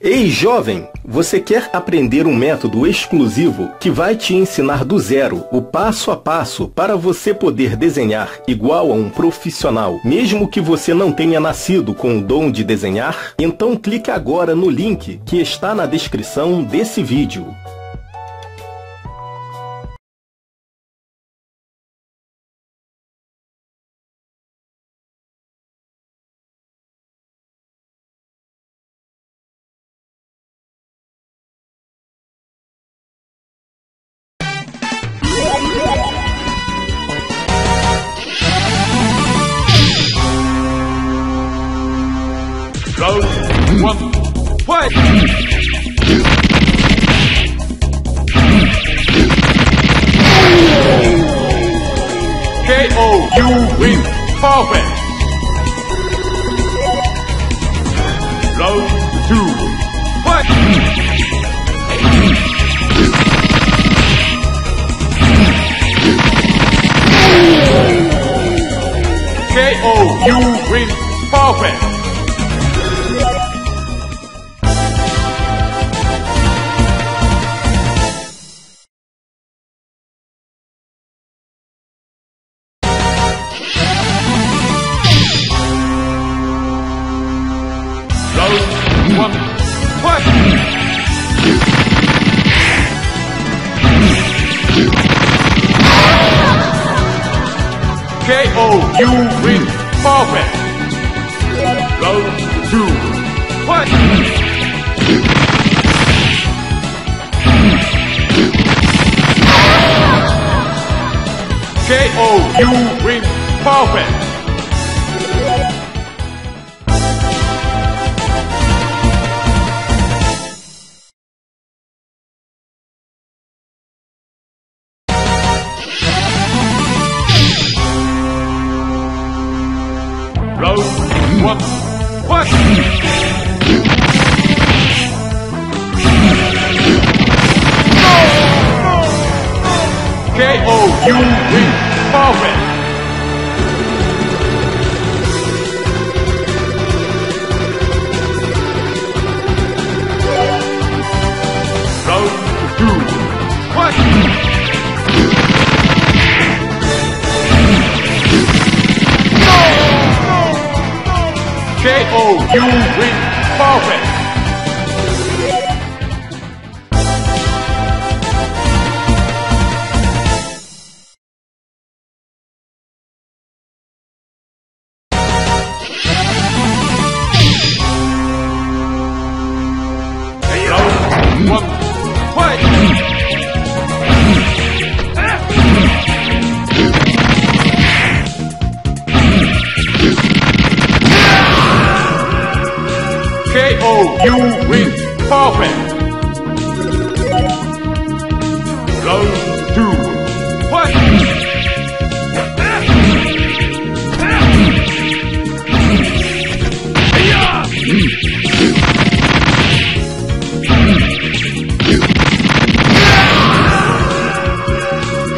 Ei, jovem! Você quer aprender um método exclusivo que vai te ensinar do zero, o passo a passo, para você poder desenhar igual a um profissional, mesmo que você não tenha nascido com o dom de desenhar? Então clique agora no link que está na descrição desse vídeo. One. You win. Perfect. Round two. You win. Perfect. KO. You win. Perfect. Round two. Fight. KO. You win. Perfect. One. Fight. KO. You win. You win. Perfect. You win. Perfect. Round two.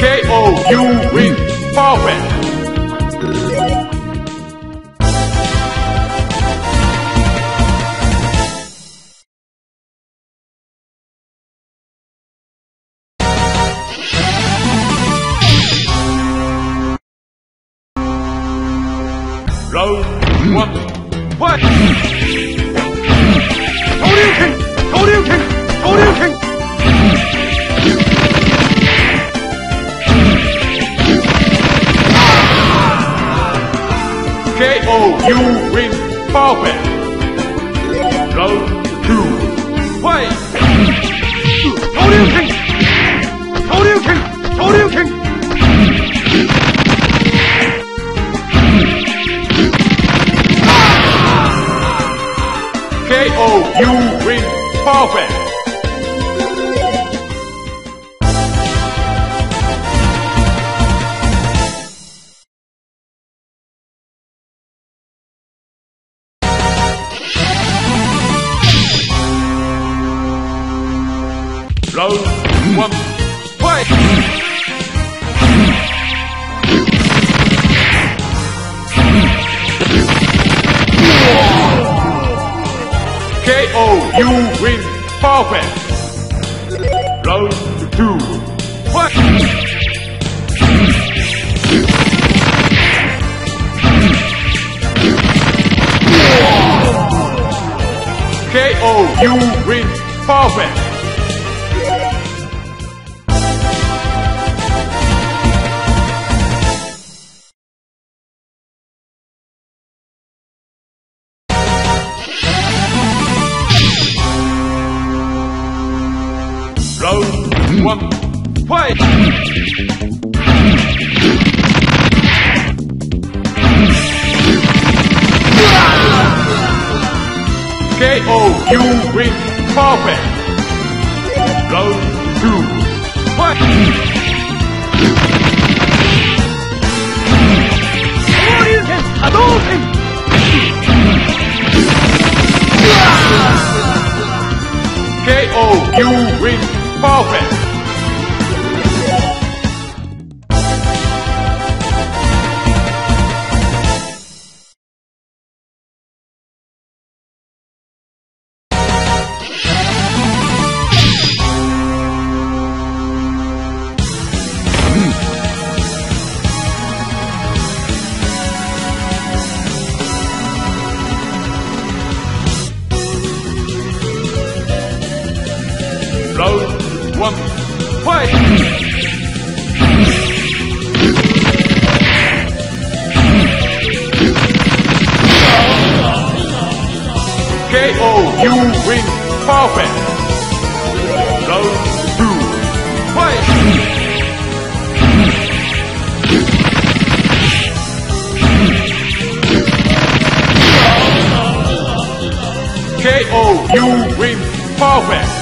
KO. You win. Perfect. What? Shoryuken! Shoryuken! KO. You win. Fight. KO. you win. Perfect. Round two. Fight. KO, you win. Perfect. Win. Perfect. Round two. Perfect. You win. Perfect. Round two. Fight. KO, you win. Perfect.